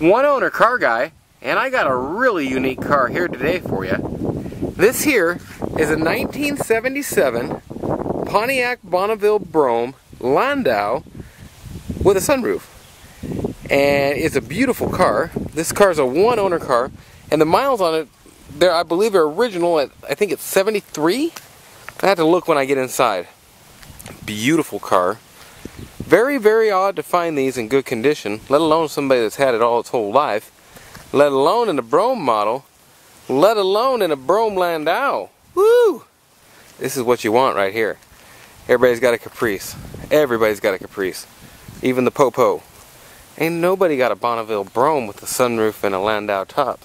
one owner car guy, and I got a really unique car here today for you. This here is a 1977 Pontiac Bonneville Brougham Landau with a sunroof. And it's a beautiful car. This car is a one owner car, and the miles on it, there I believe are original at I think it's 73. I have to look when I get inside. Beautiful car. Very, very odd to find these in good condition, let alone somebody that's had it all its whole life, let alone in a Brougham model, let alone in a Brougham Landau. Woo! This is what you want right here. Everybody's got a Caprice. Everybody's got a Caprice. Even the Popo. Ain't nobody got a Bonneville Brougham with a sunroof and a Landau top.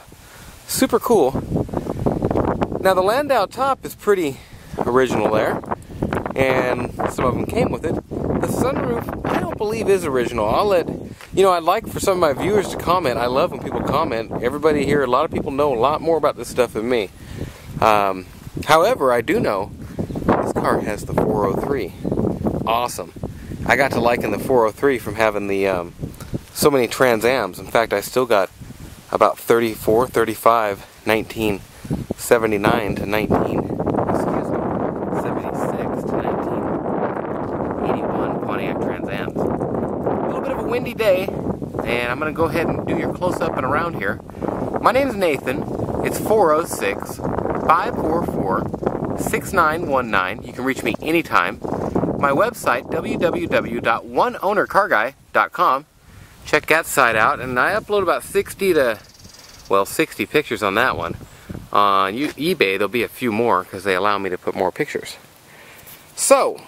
Super cool. Now the Landau top is pretty original there, and some of them came with it. The sunroof, I don't believe is original. I'll let, you know, I'd like for some of my viewers to comment. I love when people comment. Everybody here, a lot of people know a lot more about this stuff than me. Um, however, I do know this car has the 403. Awesome. I got to liking the 403 from having the um, so many Trans Ams. In fact, I still got about 34, 35, 1979 to 19, excuse me, 76 to 1981 Pontiac Trans Ams. A little bit of a windy day, and I'm going to go ahead and do your close-up and around here. My name is Nathan. It's 406 544 6919. You can reach me anytime. My website, www.oneownercarguy.com check that site out and I upload about 60 to well 60 pictures on that one on eBay there'll be a few more because they allow me to put more pictures so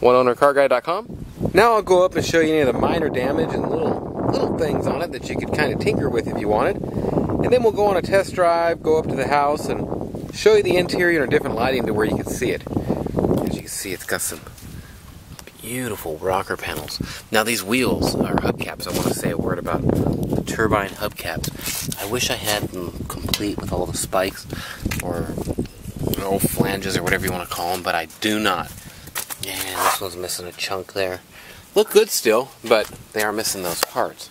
oneownercarguy.com now I'll go up and show you any of the minor damage and little little things on it that you could kind of tinker with if you wanted and then we'll go on a test drive go up to the house and show you the interior and different lighting to where you can see it as you can see it's got some beautiful rocker panels. Now these wheels are hubcaps. I want to say a word about the turbine hubcaps. I wish I had them complete with all the spikes or you know, flanges or whatever you want to call them, but I do not. Yeah, this one's missing a chunk there. Look good still, but they are missing those parts.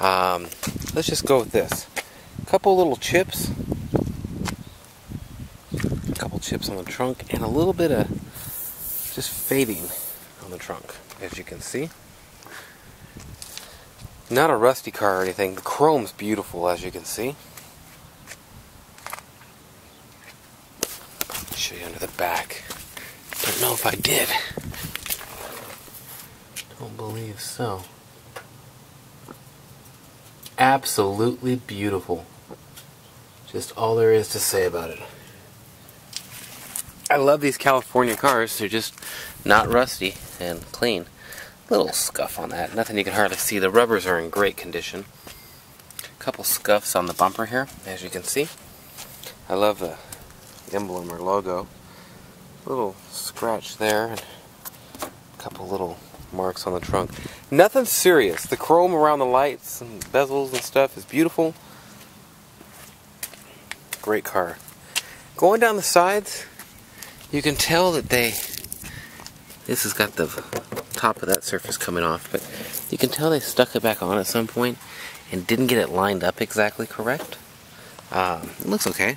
Um, let's just go with this. A couple little chips. A couple chips on the trunk and a little bit of just fading on the trunk, as you can see. Not a rusty car or anything. The chrome's beautiful, as you can see. Show you under the back. Don't know if I did. Believe so. Absolutely beautiful. Just all there is to say about it. I love these California cars. They're just not rusty and clean. Little scuff on that. Nothing you can hardly see. The rubbers are in great condition. A couple scuffs on the bumper here, as you can see. I love the emblem or logo. Little scratch there and a couple little marks on the trunk. Nothing serious. The chrome around the lights and bezels and stuff is beautiful. Great car. Going down the sides, you can tell that they this has got the top of that surface coming off but you can tell they stuck it back on at some point and didn't get it lined up exactly correct um, it looks okay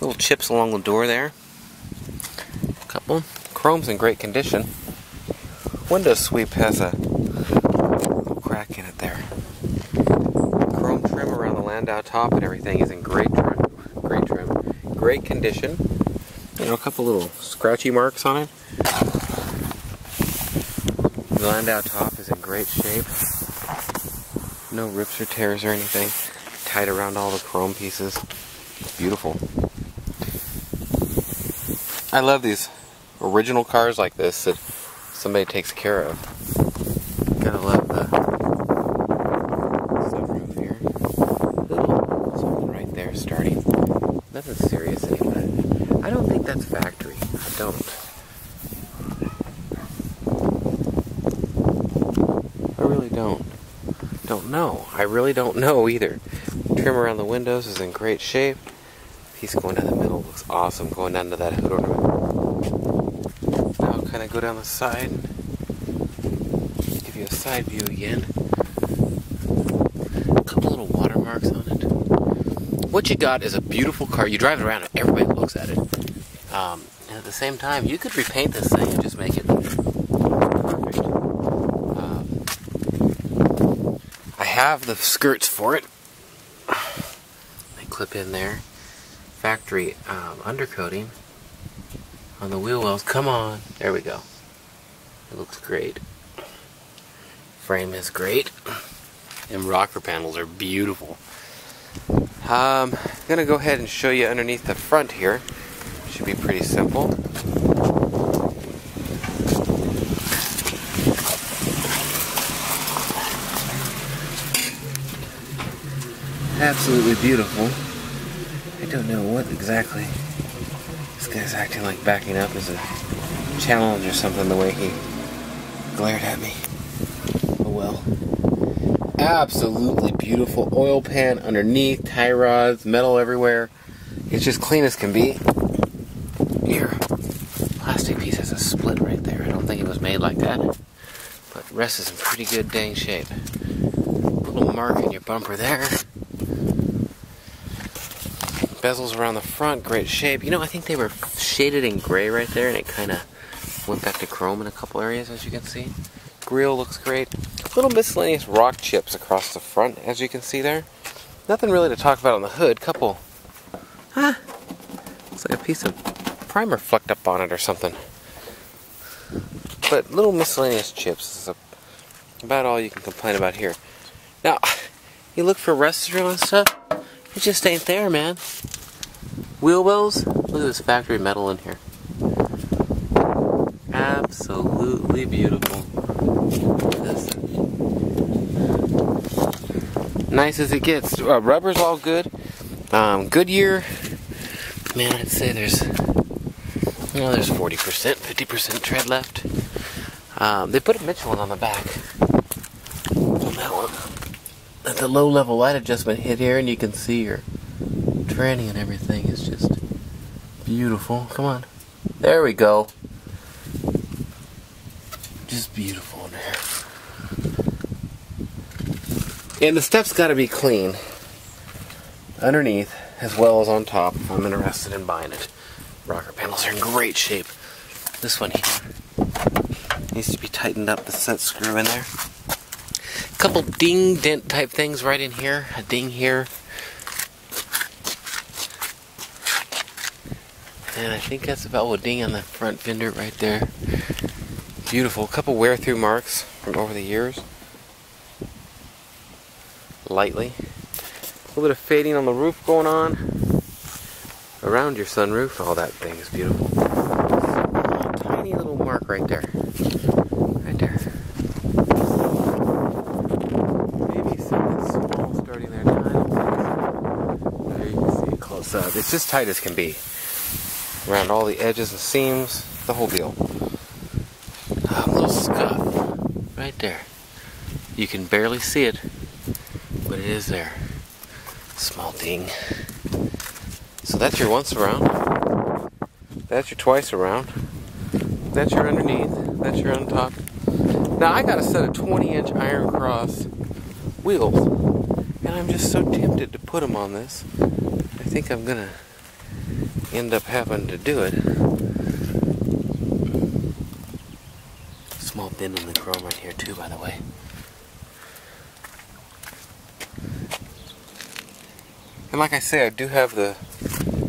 little chips along the door there a couple chrome's in great condition window sweep has uh, a crack in it there chrome trim around the landau top and everything is in great trim great trim great condition you know, a couple little scratchy marks on it. The Landau top is in great shape. No rips or tears or anything. Tied around all the chrome pieces. beautiful. I love these original cars like this that somebody takes care of. Gotta love the sunroof here. Little something right there starting. Nothing serious anyway. I don't think that's factory. I don't. I really don't. Don't know. I really don't know either. Trim around the windows is in great shape. Piece going down the middle looks awesome. Going down to that hood ornament. Go down the side. Give you a side view again. A couple marks on it. What you got is a beautiful car. You drive it around and everybody looks at it. Um, and at the same time, you could repaint this thing and just make it perfect. Um, I have the skirts for it. They clip in there. Factory um, undercoating on the wheel wells. Come on. There we go. It looks great. Frame is great. And rocker panels are beautiful. Um, I'm gonna go ahead and show you underneath the front here. Should be pretty simple. Absolutely beautiful. I don't know what exactly this guy's acting like backing up is a challenge or something the way he glared at me. Oh well. Absolutely beautiful oil pan underneath, tie rods, metal everywhere. It's just clean as can be. Here, plastic piece has a split right there. I don't think it was made like that. But rest is in pretty good dang shape. Little mark in your bumper there. Bezels around the front, great shape. You know, I think they were shaded in gray right there, and it kind of went back to chrome in a couple areas, as you can see. Grill looks great. Little miscellaneous rock chips across the front, as you can see there. Nothing really to talk about on the hood. Couple, huh? Looks like a piece of primer flecked up on it or something. But little miscellaneous chips is about all you can complain about here. Now, you look for rust and stuff, it just ain't there, man. Wheel wells, look at this factory metal in here. Absolutely beautiful. This. Nice as it gets. Uh, rubber's all good. Um, Goodyear, man, I'd say there's, you know, there's 40%, 50% tread left. Um, they put a Michelin on the back. The low level light adjustment hit here, and you can see your tranny and everything is just beautiful. Come on. There we go. Just beautiful in there. And the steps got to be clean underneath as well as on top I'm interested in buying it. Rocker panels are in great shape. This one here needs to be tightened up, the set screw in there. Couple ding dent type things right in here, a ding here. And I think that's about a ding on the front fender right there. Beautiful. A Couple wear through marks from over the years. Lightly. A little bit of fading on the roof going on. Around your sunroof. All that thing is beautiful. Tiny little mark right there. Right there. Maybe something small starting there. There you can see it close up. It's as tight as can be. Around all the edges and seams. The whole deal A little scuff right there. You can barely see it, but it is there. Small ding. So that's your once around. That's your twice around. That's your underneath. That's your on top. Now I got a set of 20 inch iron cross wheels, and I'm just so tempted to put them on this. I think I'm gonna end up having to do it. small bend in the chrome right here too, by the way. And like I say, I do have the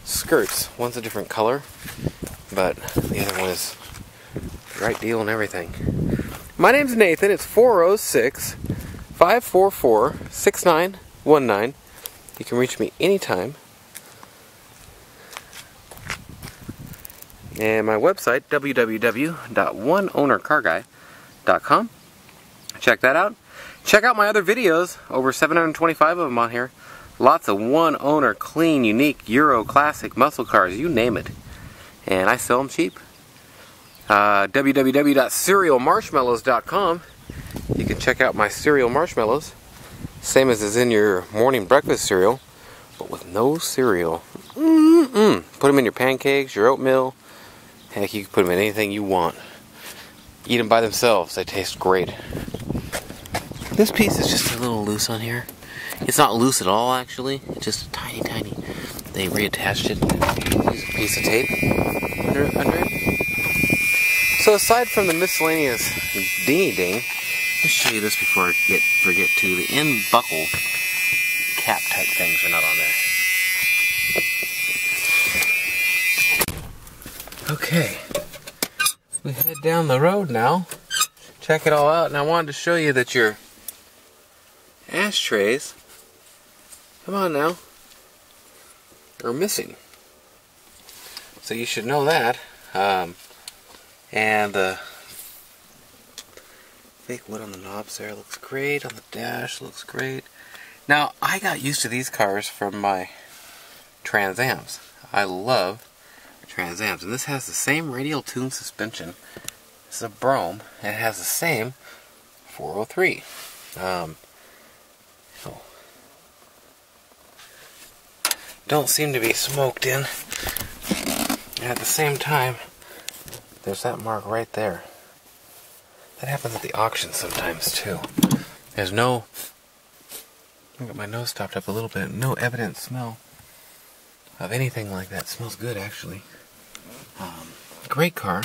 skirts. One's a different color, but the other one is the right deal and everything. My name's Nathan. It's 406 544 6919. You can reach me anytime. And my website, www.oneownercarguy.com. Check that out. Check out my other videos, over 725 of them on here. Lots of one owner, clean, unique, Euro, classic, muscle cars, you name it. And I sell them cheap. Uh, www.cerealmarshmallows.com. You can check out my cereal marshmallows. Same as is in your morning breakfast cereal, but with no cereal. Mm -mm. Put them in your pancakes, your oatmeal. Heck, you can put them in anything you want. Eat them by themselves, they taste great. This piece is just a little loose on here. It's not loose at all, actually. It's just tiny, tiny. They reattached it. Use a piece of tape under, under it. So aside from the miscellaneous dingy ding, let's show you this before I get forget to. The end buckle cap type things are not on there. Okay, we head down the road now. Check it all out, and I wanted to show you that your ashtrays, come on now, are missing. So you should know that. Um, and the fake wood on the knobs there looks great. On the dash looks great. Now, I got used to these cars from my Trans Ams. I love Trans Ams. And this has the same radial tune suspension. It's a Brougham. It has the same 403. Um, so don't seem to be smoked in. And at the same time, there's that mark right there. That happens at the auction sometimes too. There's no I got my nose stopped up a little bit. No evident smell of anything like that. Smells good, actually. Um, great car.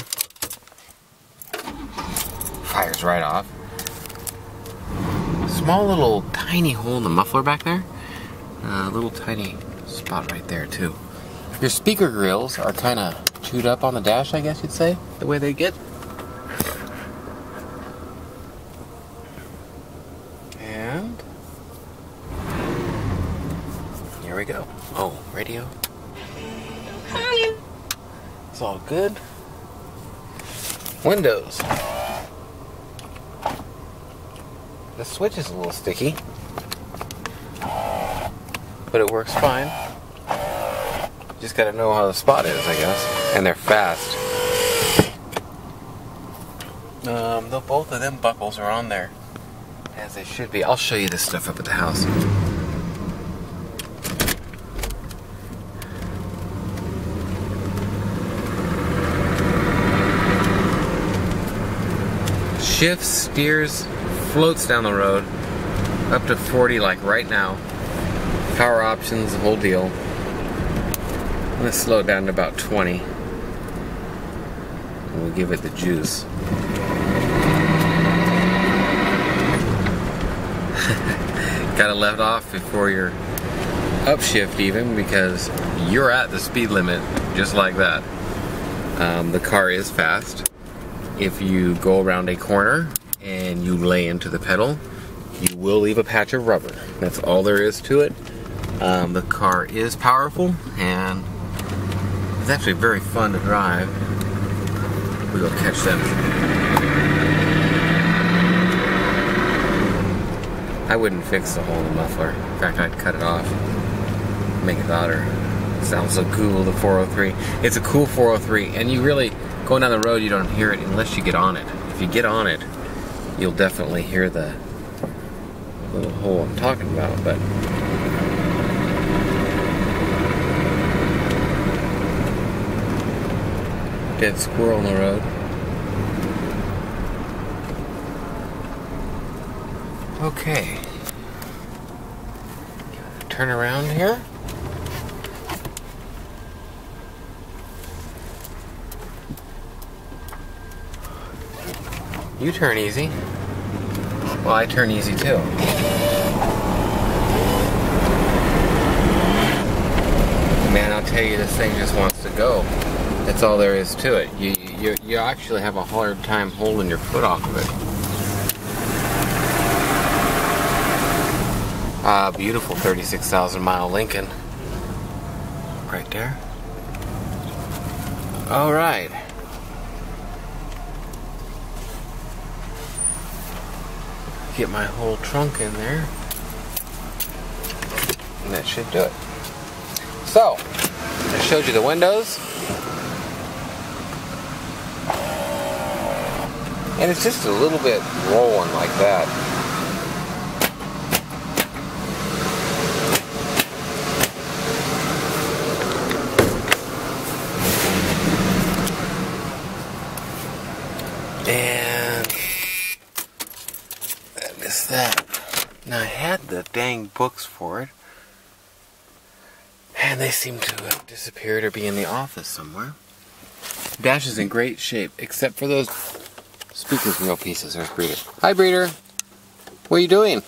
Fires right off. Small little tiny hole in the muffler back there. A uh, little tiny spot right there, too. Your speaker grills are kind of chewed up on the dash, I guess you'd say, the way they get. Windows. The switch is a little sticky, but it works fine. Just gotta know how the spot is, I guess. And they're fast. Um, both of them buckles are on there, as they should be. I'll show you this stuff up at the house. Shifts, steers, floats down the road up to 40 like right now. Power options, the whole deal. Gonna slow it down to about 20. And we'll give it the juice. Gotta let off before your upshift even because you're at the speed limit just like that. Um, the car is fast if you go around a corner and you lay into the pedal, you will leave a patch of rubber. That's all there is to it. Um, the car is powerful and it's actually very fun to drive. We will catch them. I wouldn't fix the hole in the muffler. In fact, I'd cut it off, make it louder. sounds so cool, the 403. It's a cool 403, and you really Going down the road, you don't hear it unless you get on it. If you get on it, you'll definitely hear the little hole I'm talking about, but dead squirrel on the road. Okay. Turn around here. You turn easy. Well, I turn easy too. Man, I'll tell you, this thing just wants to go. That's all there is to it. You, you, you actually have a hard time holding your foot off of it. Ah, beautiful 36,000 mile Lincoln. Right there. All right. Get my whole trunk in there. And that should do it. So, I showed you the windows. And it's just a little bit rolling like that. Now I had dang books for it. And they seem to have disappeared or be in the office somewhere. Dash is in great shape, except for those speakers wheel pieces. There's Breeder. Hi, Breeder. What are you doing?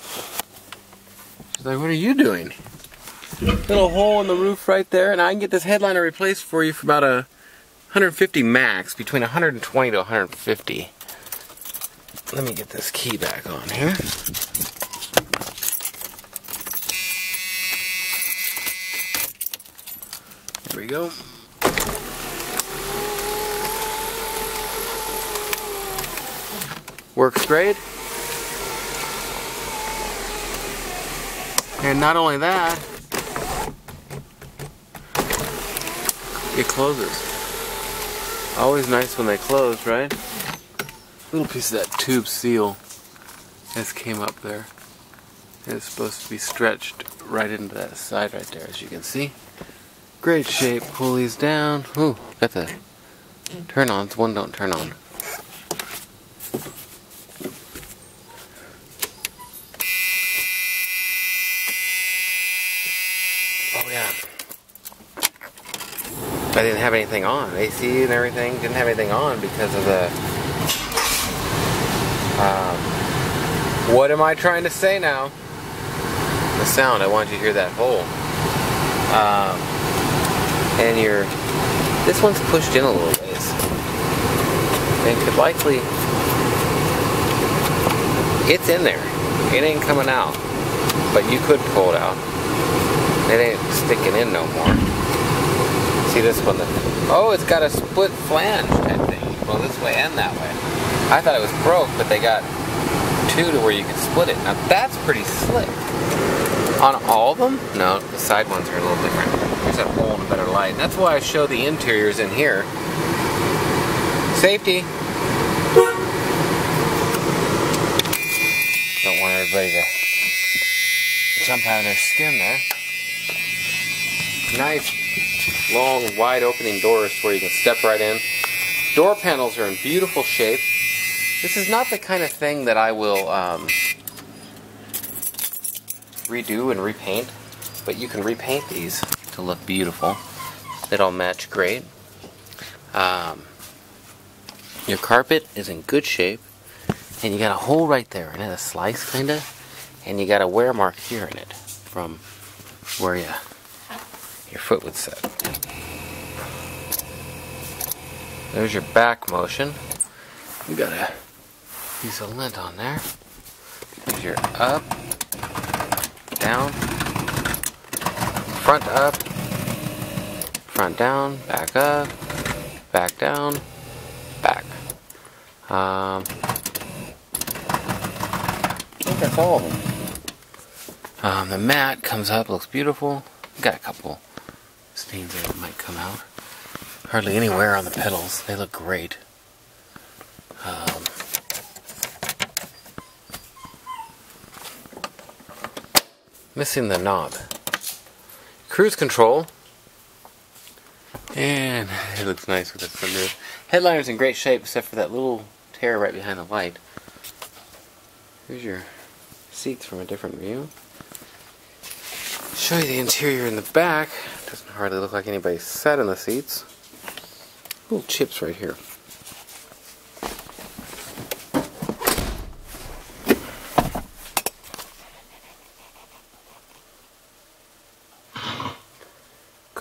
She's like, what are you doing? Little hole in the roof right there, and I can get this headliner replaced for you for about a 150 max, between 120 to 150. Let me get this key back on here. There we go. Works great. And not only that, it closes. Always nice when they close, right? Little piece of that tube seal has came up there. it's supposed to be stretched right into that side right there, as you can see. Great shape, pulleys down. Ooh, got the turn-ons. One don't turn on. Oh yeah. I didn't have anything on. AC and everything didn't have anything on because of the. Um, what am I trying to say now? The sound. I want you to hear that hole. Um, and your this one's pushed in a little ways, and could likely it's in there. It ain't coming out, but you could pull it out. It ain't sticking in no more. See this one? Oh, it's got a split flange type thing. Well, this way and that way. I thought it was broke, but they got two to where you can split it. Now that's pretty slick. On all of them? No, the side ones are a little different. There's a hole in a better light. That's why I show the interiors in here. Safety. Don't want everybody to jump out of their skin there. Nice, long, wide opening doors where you can step right in. Door panels are in beautiful shape. This is not the kind of thing that I will um, redo and repaint, but you can repaint these to look beautiful. It'll match great. Um, your carpet is in good shape, and you got a hole right there in it, a slice kinda, and you got a wear mark here in it from where you your foot would set. There's your back motion. You got a piece of lint on there. There's your up, down, front up, front down, back up, back down, back. Um, I think that's all of them. Um, the mat comes up, looks beautiful. Got a couple stains that might come out. Hardly any wear on the pedals. They look great. Um, missing the knob. Cruise control. And it looks nice with the sunroof. Headliner's in great shape except for that little tear right behind the light. Here's your seats from a different view. Show you the interior in the back. Doesn't hardly look like anybody sat in the seats. Little chips right here.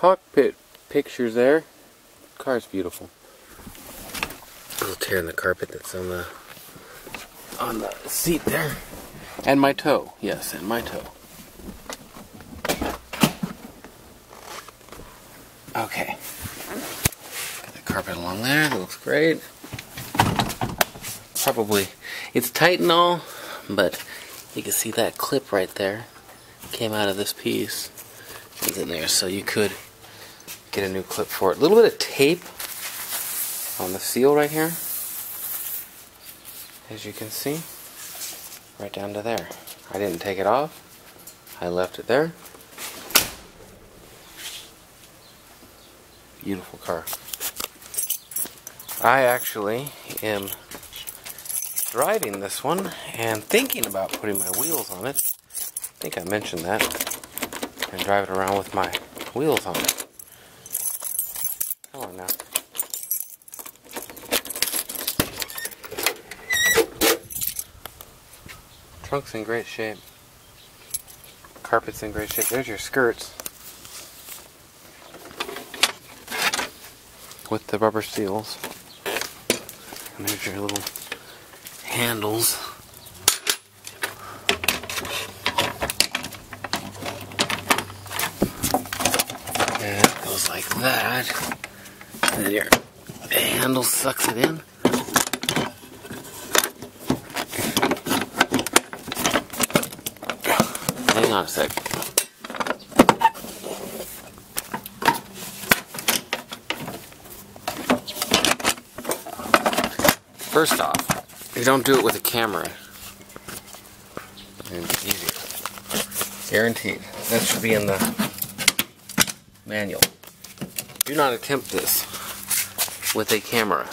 Cockpit pictures there. Car's beautiful. A little tear in the carpet that's on the on the seat there. And my toe. Yes, and my toe. Okay. Got the carpet along there. That looks great. Probably, it's tight and all, but you can see that clip right there came out of this piece. It's in there, so you could get a new clip for it. A little bit of tape on the seal right here, as you can see, right down to there. I didn't take it off. I left it there. Beautiful car. I actually am driving this one and thinking about putting my wheels on it. I think I mentioned that. And drive it around with my wheels on it. Come on now. Trunk's in great shape. Carpet's in great shape. There's your skirts. With the rubber seals. And there's your little handles. And it goes like that. And then your handle sucks it in. Hang on a sec. First off, you don't do it with a camera. It's easier. Guaranteed. That should be in the manual. Do not attempt this with a camera.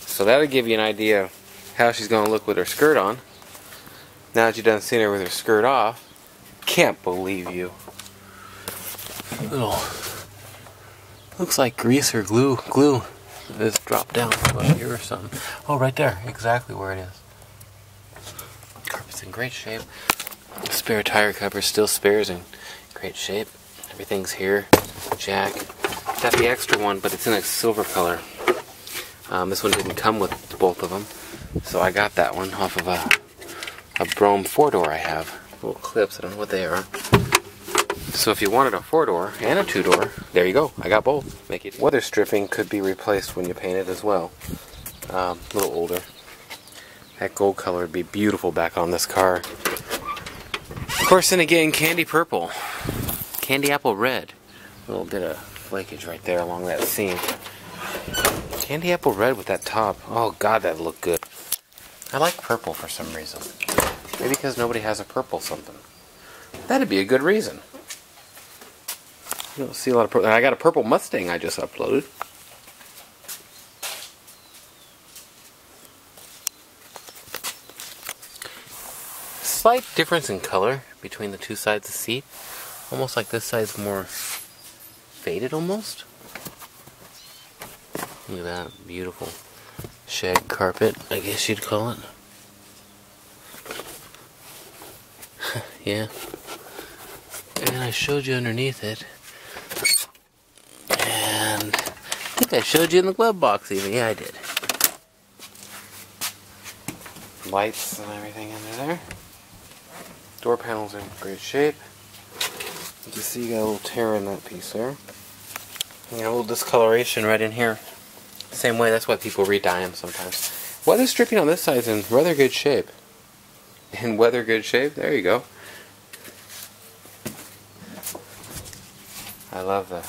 So that'll give you an idea how she's going to look with her skirt on. Now that you've done seen her with her skirt off, can't believe you. Little, looks like grease or glue, glue is dropped down about here or something. Oh, right there, exactly where it is. Carpet's in great shape. The spare tire cover still spares in great shape. Everything's here. Jack. Got the extra one, but it's in a silver color. Um, this one didn't come with both of them, so I got that one off of a a Brougham four door I have. Little clips, I don't know what they are. So if you wanted a four door and a two door, there you go. I got both. Make it. Weather stripping could be replaced when you paint it as well. Um, a little older. That gold color would be beautiful back on this car. Of course, then again, candy purple, candy apple red. A little bit of flakage right there along that seam. Candy apple red with that top. Oh God, that looked good. I like purple for some reason. Maybe because nobody has a purple something. That'd be a good reason. You don't see a lot of purple. I got a purple Mustang I just uploaded. Slight difference in color between the two sides of the seat. Almost like this side's more faded almost. Look at that, beautiful shag carpet, I guess you'd call it. Yeah. And I showed you underneath it. And I think I showed you in the glove box even. Yeah, I did. Lights and everything under there. Door panels in great shape. You can see you got a little tear in that piece there. You got a little discoloration right in here. Same way, that's why people re-dye them sometimes. Weather stripping on this side is in rather good shape. In weather good shape? There you go. I love the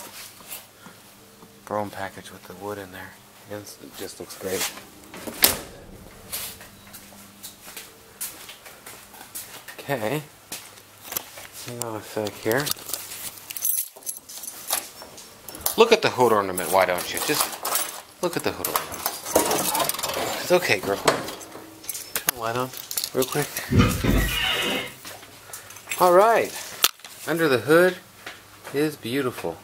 Brougham package with the wood in there. It just looks great. Okay. Hang on a sec here. Look at the hood ornament, why don't you? Just look at the hood ornament. It's okay, girl. Turn the light on real quick. Alright. Under the hood is beautiful.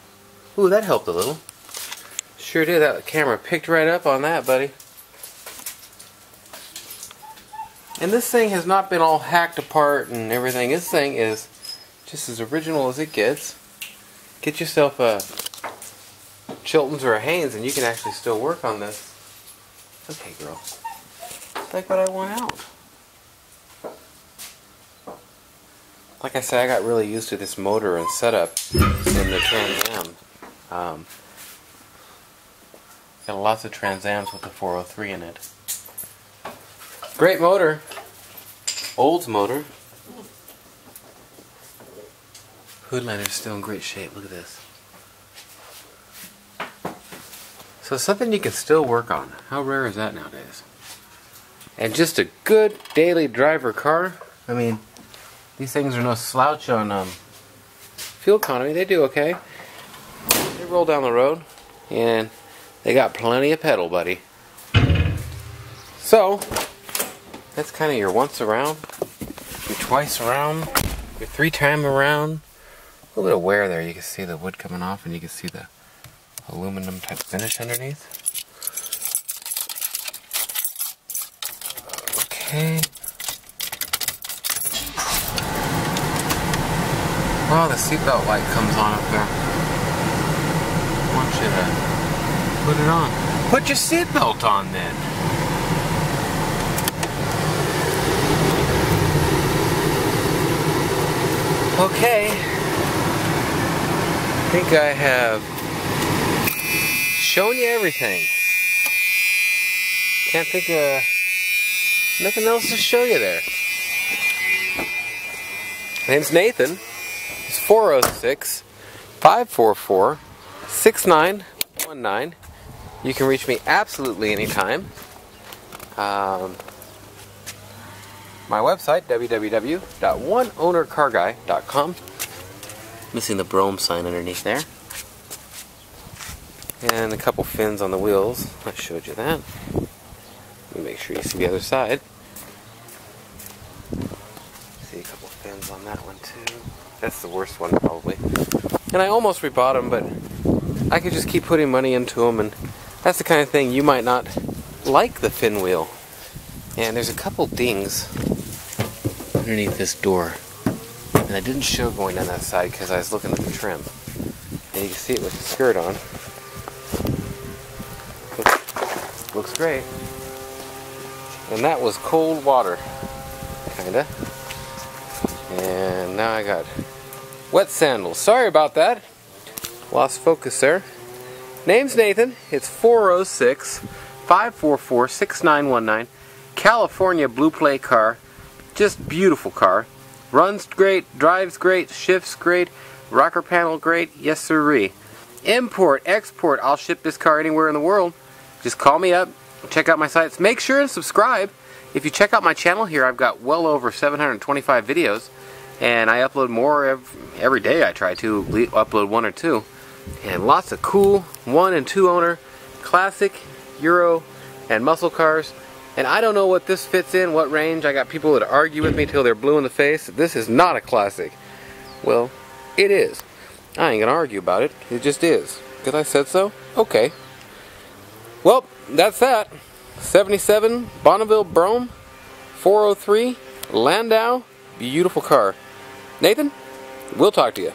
Ooh, that helped a little. Sure did. That camera picked right up on that, buddy. And this thing has not been all hacked apart and everything. This thing is just as original as it gets. Get yourself a Chilton's or a Haynes and you can actually still work on this. Okay, girl. Like what I want out. Like I said, I got really used to this motor and setup in the Trans Am. Um, got lots of Trans Ams with the 403 in it. Great motor. Olds motor. Hood liner's still in great shape. Look at this. So something you can still work on. How rare is that nowadays? And just a good daily driver car. I mean, these things are no slouch on um, fuel economy. They do okay. They roll down the road, and they got plenty of pedal, buddy. So, That's kind of your once around, your twice around, your three time around. A little bit of wear there. You can see the wood coming off and you can see the aluminum type finish underneath. Okay. Well, the seatbelt light comes on up there. I want you uh, to put it on. Put your seatbelt on then. Okay. I think I have shown you everything. Can't think of nothing else to show you there. My name's Nathan. It's 406 544 6919. You can reach me absolutely anytime. Um, my website, www.oneownercarguy.com. Missing the Brougham sign underneath there. And a couple fins on the wheels. I showed you that. Let me make sure you see the other side. On that one too. That's the worst one probably. And I almost rebought them, but I could just keep putting money into them, and that's the kind of thing you might not like the fin wheel. And there's a couple dings underneath this door. And I didn't show going down that side because I was looking at the trim. And you can see it with the skirt on. Looks great. And that was cold water. Kinda. Now I got wet sandals. Sorry about that. Lost focus there. Name's Nathan. It's 406 544 6919. California Blue Play car. Just beautiful car. Runs great, drives great, shifts great, rocker panel great, yes sirree. Import, export, I'll ship this car anywhere in the world. Just call me up, check out my sites. Make sure and subscribe. If you check out my channel here, I've got well over 725 videos. And I upload more every, every day I try to upload one or two. And lots of cool one and two owner, classic, Euro, and muscle cars. And I don't know what this fits in, what range. I got people that argue with me till they're blue in the face. This is not a classic. Well, it is. I ain't gonna argue about it. It just is. Because I said so? Okay. Well, that's that. 77 Bonneville Brougham 403 Landau. Beautiful car. Nathan, we'll talk to you.